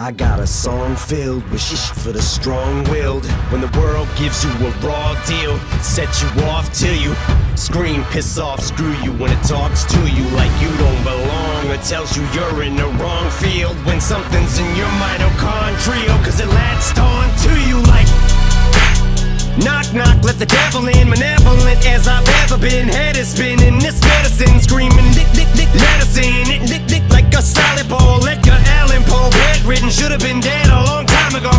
I got a song filled with shit for the strong-willed. When the world gives you a raw deal, set you off till you scream, piss off, screw you when it talks to you like you don't belong or tells you you're in the wrong field. When something's in your mitochondria cause it latched on to you like Knock, knock, let the devil in Malevolent as I've ever been. Head is spinning, this medicine Screaming, dick, dick, dick, medicine. Dick, dick, dick, like a salad bowl Should have been dead a long time ago.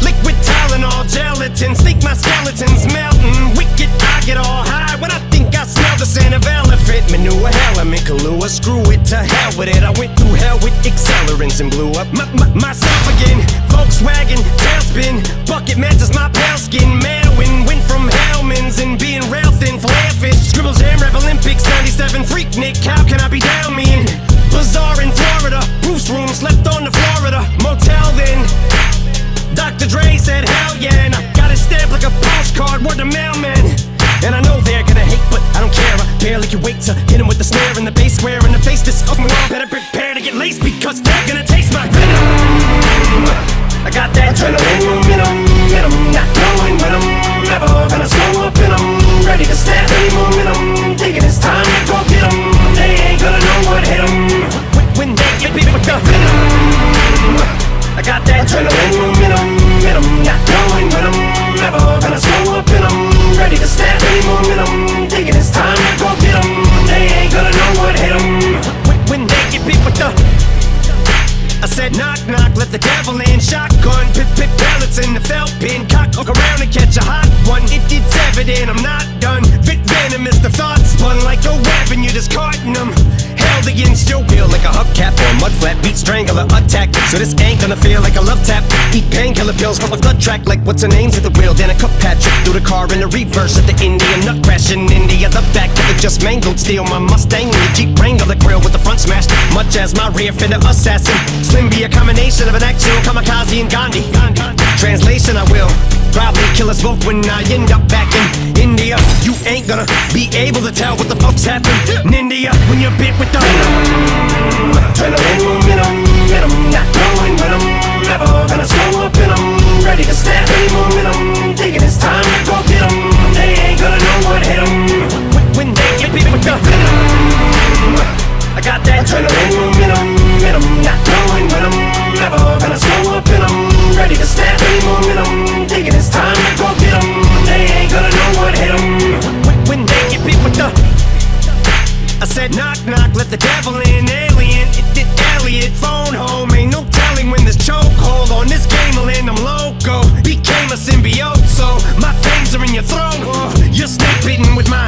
Liquid Tylenol, gelatin Sneak my skeletons melting. Wicked, I get all high When I think I smell the scent of elephant. Manure, element, Kahlua Screw it, to hell with it. I went through hell with accelerants And blew up my, my, myself again. Volkswagen, tailspin Bucket matches my pale skin. Manwin, went from Hellmann's And being rail thin, flare fish Scribbles, Jam, said hell yeah And I got it stamped like a postcard, word to mailman. And I know they're gonna hate, but I don't care. I barely can wait to hit 'em with the snare and the bass square in the face. This my wall, better prepare to get laced Because they're gonna taste my venom. I got that adrenaline momentum, momentum Not knowing when I'm ever gonna slow up and I'm ready to snap any momentum. Thinking it's time to go get 'em. They ain't gonna know what hit 'em. When, when they get beat with the venom. I got that adrenaline momentum, momentum Not when I'm ever gonna slow up and I'm ready to snap any momentum Thinking it's time to go get 'em. They ain't gonna know what hit 'em. When, they get beat with the I said knock knock, let the devil in. Shotgun, pip pip pellets in the felt pin Cock around and catch a hot one. It, It's evident I'm not done. Fit venomous, the thoughts spun like a weapon. You're discarding them Against your will like a hubcap. Or a mud flat Beat strangler attack So this ain't gonna feel like a love tap. Eat painkiller pills from a gut track Like what's her name's at the wheel? Then a cup Patrick through the car in the reverse At the Indian nut crash in India. The back of it just mangled Steal my Mustang and the Jeep Wrangler grill with the front smashed Much as my rear fender assassin. Slim be a combination of an actual kamikaze and Gandhi. Translation I will Probably kill us both when I end up back in India. You ain't gonna be able to tell what the fuck's happened in India When you're bit with the the devil in Alien, it did Elliott Phone home, ain't no telling when this chokehold On this game will end, I'm loco. Became a symbiote, so my fangs are in your throat. Oh, You're snake bitten with my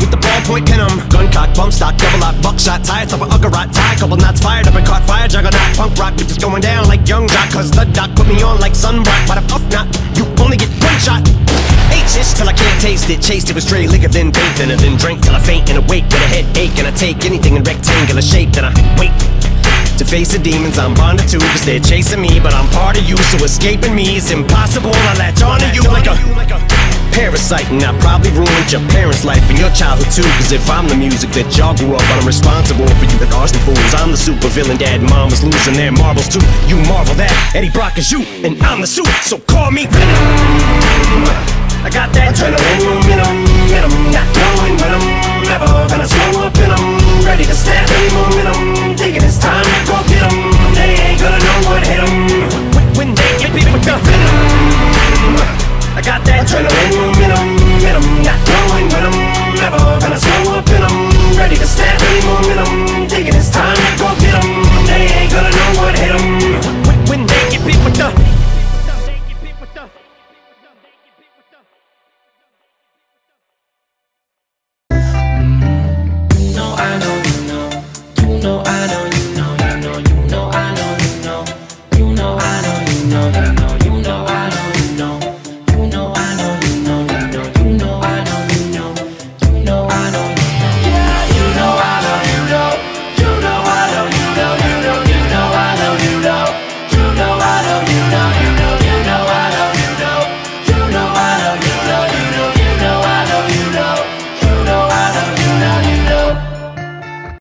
with the ballpoint pin 'em Gun cock, bump stock, double lock, buckshot Tie top of Uggarot, tie couple knots Fired up and caught fire, juggernaut Punk rock, bitches going down like young jock Cause the doc put me on like sunblock Why the fuck not? You only get one shot H this till I can't taste it. Chased it with stray liquor, then bathed in it Then drank till I faint and awake with a headache And I take anything in rectangular shape Then I wait to face the demons I'm bonded to. Cause they're chasing me But I'm part of you So escaping me is impossible. I latch onto you like a Parasite and I probably ruined your parents' life and your childhood too. Cause if I'm the music that y'all grew up on I'm responsible for you. The arson fools I'm the super villain dad mom was losing their marbles too. You marvel that Eddie Brock is you and I'm the suit. So call me Venom I got that adrenaline momentum, and I'm not going when I'm gonna slow up and I'm ready to snap. Any momentum, thinking it's time to go.